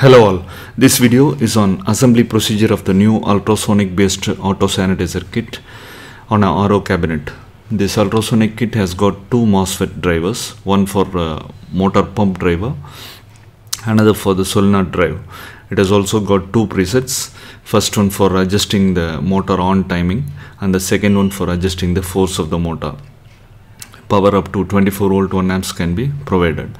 Hello all, this video is on assembly procedure of the new ultrasonic based auto sanitizer kit on a RO cabinet. This ultrasonic kit has got two MOSFET drivers, one for uh, motor pump driver, another for the solenoid drive. It has also got two presets, first one for adjusting the motor on timing and the second one for adjusting the force of the motor. Power up to 24 volt 1 amps can be provided.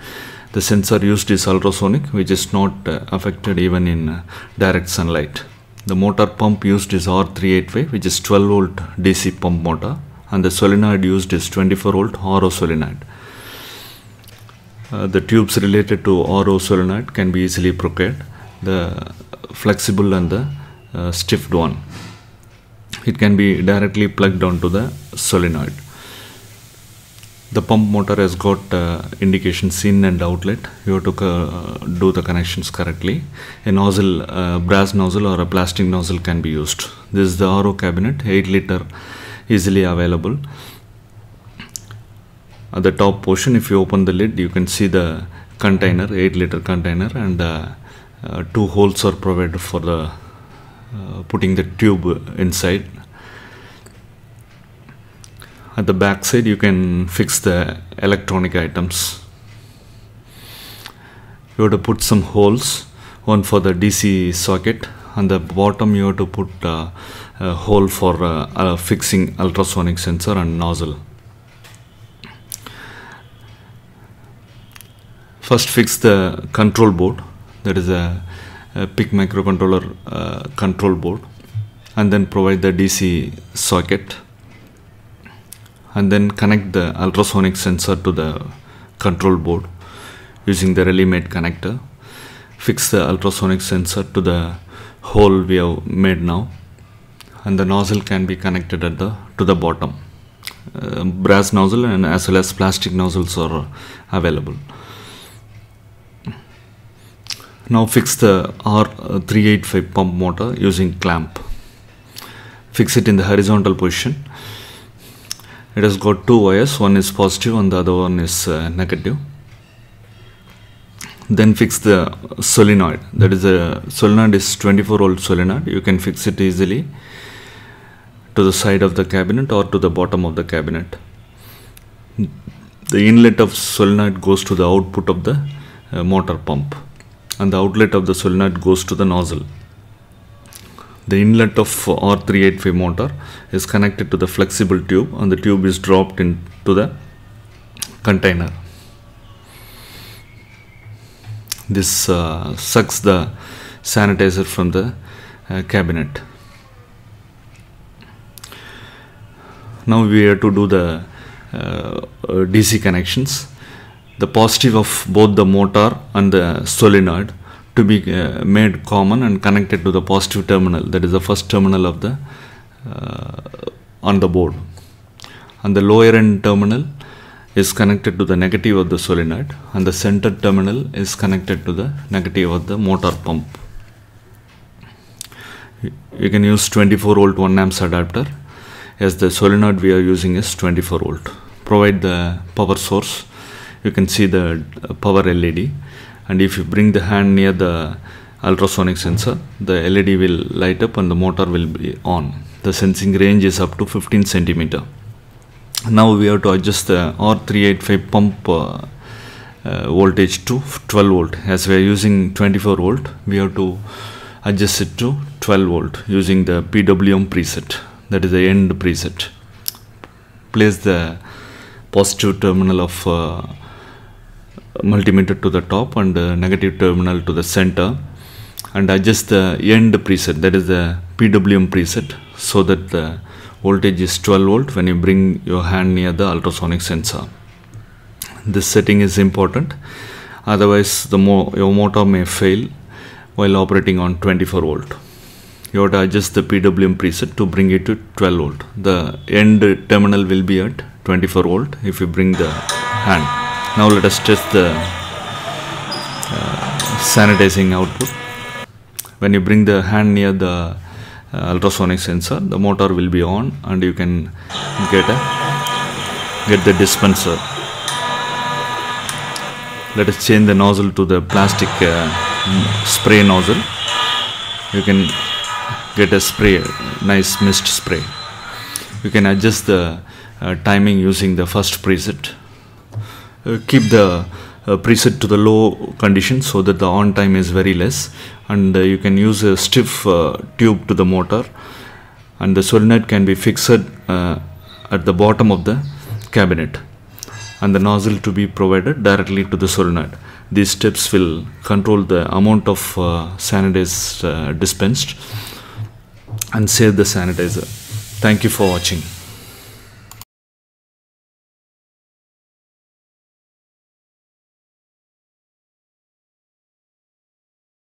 The sensor used is ultrasonic which is not uh, affected even in uh, direct sunlight. The motor pump used is R385 which is 12 volt DC pump motor and the solenoid used is 24 volt RO solenoid. Uh, the tubes related to RO solenoid can be easily procured. The flexible and the uh, stiffed one. It can be directly plugged onto the solenoid. The pump motor has got uh, indications in and outlet. You have to uh, do the connections correctly. A nozzle, uh, brass nozzle or a plastic nozzle can be used. This is the RO cabinet, 8 liter, easily available. At the top portion, if you open the lid, you can see the container, 8 liter container, and uh, uh, two holes are provided for the uh, putting the tube inside at the back side you can fix the electronic items. You have to put some holes one for the DC socket. On the bottom you have to put uh, a hole for uh, fixing ultrasonic sensor and nozzle. First fix the control board. That is a, a PIC microcontroller uh, control board. And then provide the DC socket and then connect the ultrasonic sensor to the control board using the ready made connector. Fix the ultrasonic sensor to the hole we have made now. And the nozzle can be connected at the to the bottom. Uh, brass nozzle and as well as plastic nozzles are available. Now fix the R385 pump motor using clamp. Fix it in the horizontal position it has got two wires. One is positive and the other one is uh, negative. Then fix the solenoid. That is a solenoid is 24 volt solenoid. You can fix it easily to the side of the cabinet or to the bottom of the cabinet. The inlet of solenoid goes to the output of the uh, motor pump and the outlet of the solenoid goes to the nozzle the inlet of R385 motor is connected to the flexible tube and the tube is dropped into the container. This uh, sucks the sanitizer from the uh, cabinet. Now we have to do the uh, DC connections. The positive of both the motor and the solenoid to be uh, made common and connected to the positive terminal that is the first terminal of the uh, on the board. And the lower end terminal is connected to the negative of the solenoid and the center terminal is connected to the negative of the motor pump. You can use 24 volt 1 amps adapter as the solenoid we are using is 24 volt. Provide the power source. You can see the power LED and if you bring the hand near the ultrasonic sensor the LED will light up and the motor will be on. The sensing range is up to 15 centimeter. Now we have to adjust the R385 pump uh, uh, voltage to 12 volt. As we are using 24 volt we have to adjust it to 12 volt using the PWM preset. That is the end preset. Place the positive terminal of uh, multimeter to the top and the negative terminal to the center and adjust the end preset that is the PWM preset so that the voltage is 12 volt when you bring your hand near the ultrasonic sensor. This setting is important otherwise the mo your motor may fail while operating on 24 volt. You have to adjust the PWM preset to bring it to 12 volt. The end terminal will be at 24 volt if you bring the hand now let us test the uh, sanitizing output. When you bring the hand near the uh, ultrasonic sensor the motor will be on and you can get a get the dispenser. Let us change the nozzle to the plastic uh, spray nozzle. You can get a spray nice mist spray. You can adjust the uh, timing using the first preset keep the uh, preset to the low condition so that the on time is very less. And uh, you can use a stiff uh, tube to the motor. And the solenoid can be fixed uh, at the bottom of the cabinet. And the nozzle to be provided directly to the solenoid. These steps will control the amount of uh, sanitize uh, dispensed and save the sanitizer. Thank you for watching